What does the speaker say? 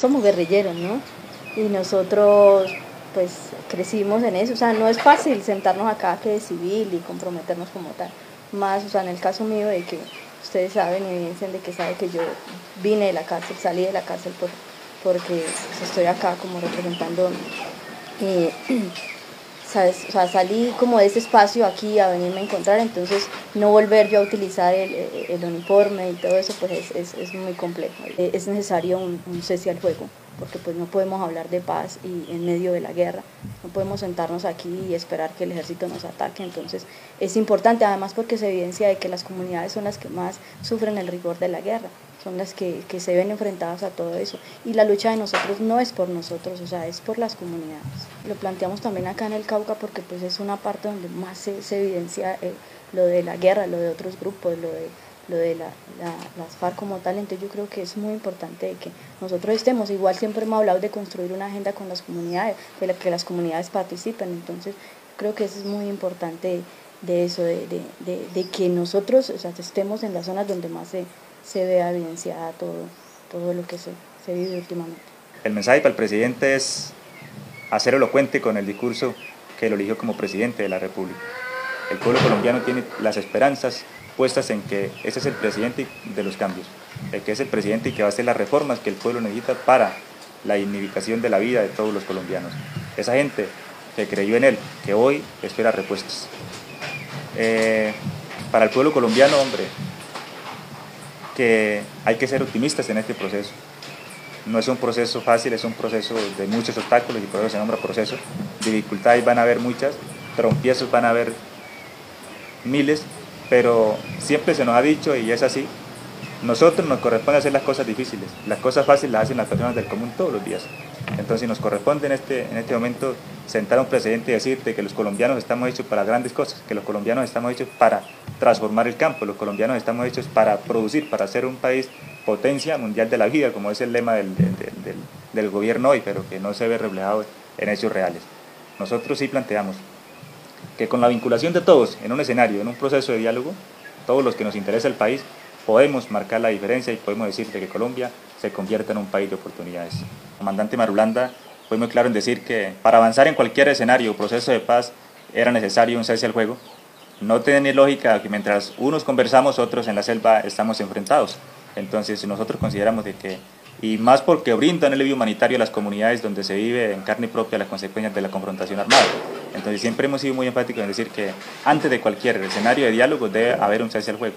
somos guerrilleros, ¿no? Y nosotros pues crecimos en eso, o sea, no es fácil sentarnos acá que de civil y comprometernos como tal, más, o sea, en el caso mío de que ustedes saben, evidencian de que sabe que yo vine de la cárcel, salí de la cárcel por, porque estoy acá como representando eh, ¿sabes? O sea, salí como de ese espacio aquí a venirme a encontrar, entonces no volver yo a utilizar el, el uniforme y todo eso, pues es, es, es muy complejo. Eh, es necesario un, un, cese al fuego, porque pues no podemos hablar de paz y en medio de la guerra, no podemos sentarnos aquí y esperar que el ejército nos ataque, entonces es importante además porque se evidencia de que las comunidades son las que más sufren el rigor de la guerra son las que, que, se ven enfrentadas a todo eso. Y la lucha de nosotros no es por nosotros, o sea, es por las comunidades. Lo planteamos también acá en el Cauca porque pues es una parte donde más se, evidencia eh, lo de la guerra, lo de otros grupos, lo de, lo de la, la, las FARC como tal. Entonces yo creo que es muy importante que nosotros estemos, igual siempre hemos hablado de construir una agenda con las comunidades, de la que las comunidades participen. Entonces creo que es muy importante de eso, de, de, de, de que nosotros o sea, estemos en las zonas donde más se se vea evidenciada todo, todo lo que se, se vive últimamente. El mensaje para el presidente es hacer elocuente con el discurso que lo eligió como presidente de la República. El pueblo colombiano tiene las esperanzas puestas en que ese es el presidente de los cambios, de que es el presidente y que va a hacer las reformas que el pueblo necesita para la dignificación de la vida de todos los colombianos. Esa gente que creyó en él, que hoy espera respuestas. Eh, para el pueblo colombiano, hombre, que hay que ser optimistas en este proceso. No es un proceso fácil, es un proceso de muchos obstáculos y por eso se nombra proceso. Dificultades van a haber muchas, trompiezos van a haber miles, pero siempre se nos ha dicho, y es así, nosotros nos corresponde hacer las cosas difíciles. Las cosas fáciles las hacen las personas del común todos los días. Entonces nos corresponde en este, en este momento sentar un precedente y decirte que los colombianos estamos hechos para grandes cosas, que los colombianos estamos hechos para transformar el campo, los colombianos estamos hechos para producir, para ser un país potencia mundial de la vida, como es el lema del, del, del, del gobierno hoy, pero que no se ve reflejado en hechos reales. Nosotros sí planteamos que con la vinculación de todos en un escenario, en un proceso de diálogo, todos los que nos interesa el país, podemos marcar la diferencia y podemos decirte que Colombia se convierta en un país de oportunidades. El comandante Marulanda fue muy claro en decir que para avanzar en cualquier escenario o proceso de paz era necesario un cese al juego. No tiene lógica que mientras unos conversamos, otros en la selva estamos enfrentados. Entonces nosotros consideramos de que, y más porque brindan el alivio humanitario a las comunidades donde se vive en carne propia las consecuencias de la confrontación armada. Entonces siempre hemos sido muy enfáticos en decir que antes de cualquier escenario de diálogo debe haber un cese al juego.